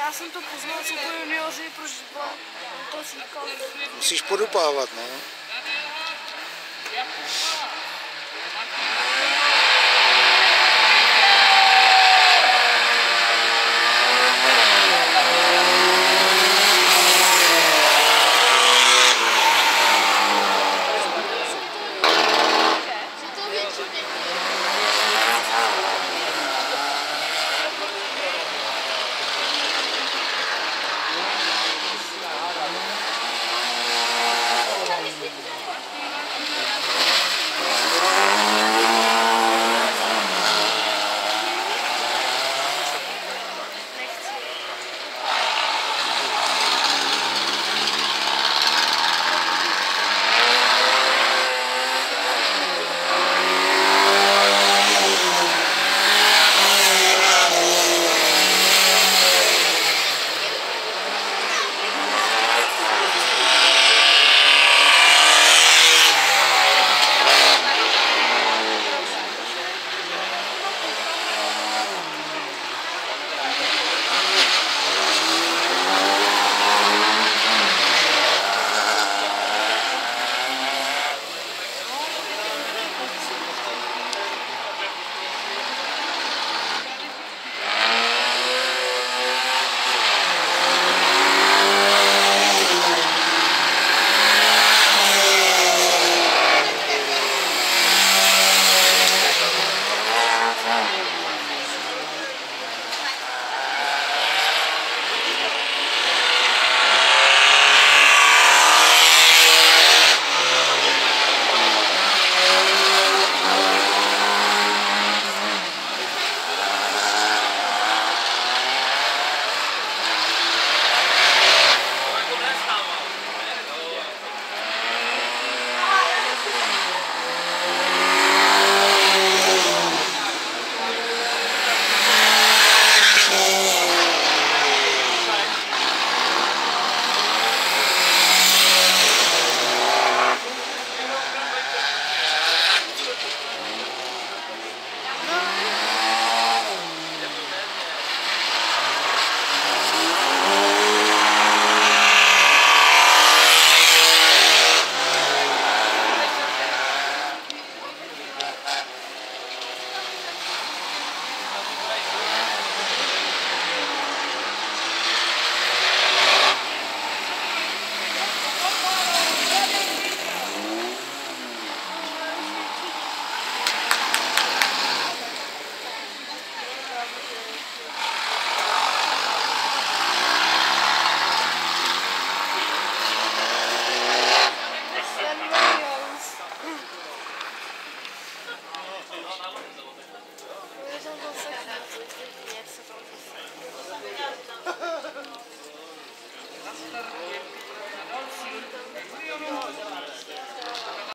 já jsem to poznal, co to junioři, proč to říkal. Musíš podupávat, no.